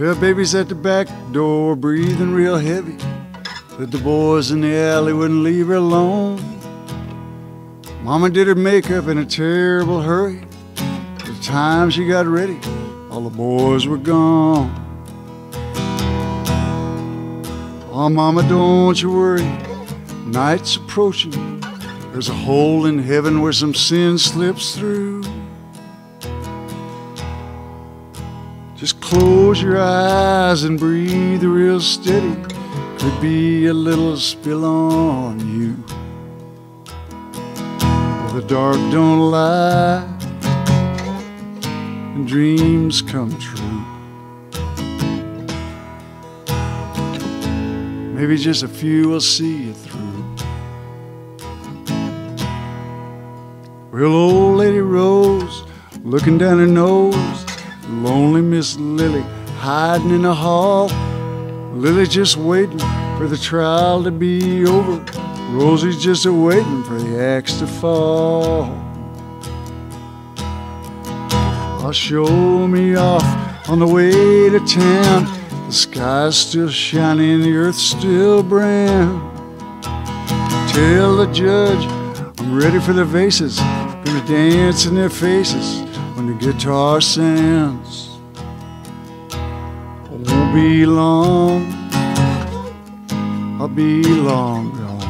Well, baby's at the back door, breathing real heavy. But the boys in the alley wouldn't leave her alone. Mama did her makeup in a terrible hurry. By the time she got ready, all the boys were gone. Oh, Mama, don't you worry. Night's approaching. There's a hole in heaven where some sin slips through. Just close your eyes and breathe real steady. Could be a little spill on you. The dark don't lie, and dreams come true. Maybe just a few will see you through. Well, old lady Rose, looking down her nose, lonely Miss Lily hiding in the hall. Lily just waiting for the trial to be over. Rosie's just a waiting for the axe to fall. I'll show me off on the way to town. The sky's still shining, the earth's still brown. Tell the judge I'm ready for the vases, gonna dance in their faces the guitar sounds. Won't be long, I'll be long gone.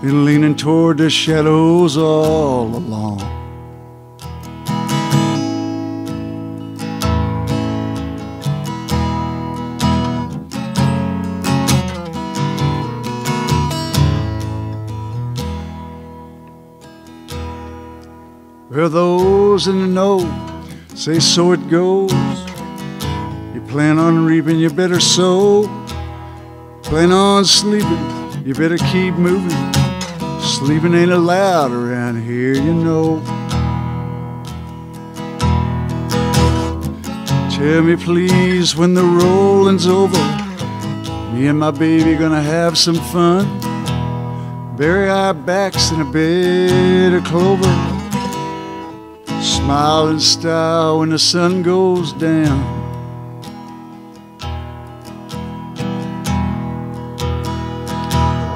Been leaning toward the shadows all along. Where those in the know say so it goes. You plan on reaping, you better sow. Plan on sleeping, you better keep moving. Sleeping ain't allowed around here, you know. Tell me please when the rolling's over. Me and my baby gonna have some fun. Bury our backs in a bed of clover. Smile in style when the sun goes down.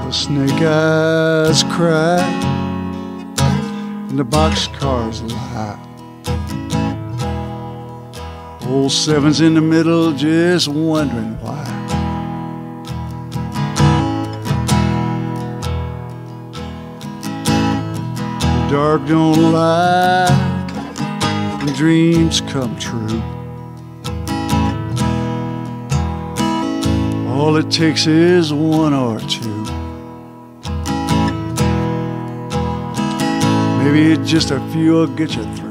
The snake eyes cry and the boxcars lie. Old seven's in the middle, just wondering why. The dark don't lie, dreams come true. All it takes is one or two. Maybe just a few will get you through.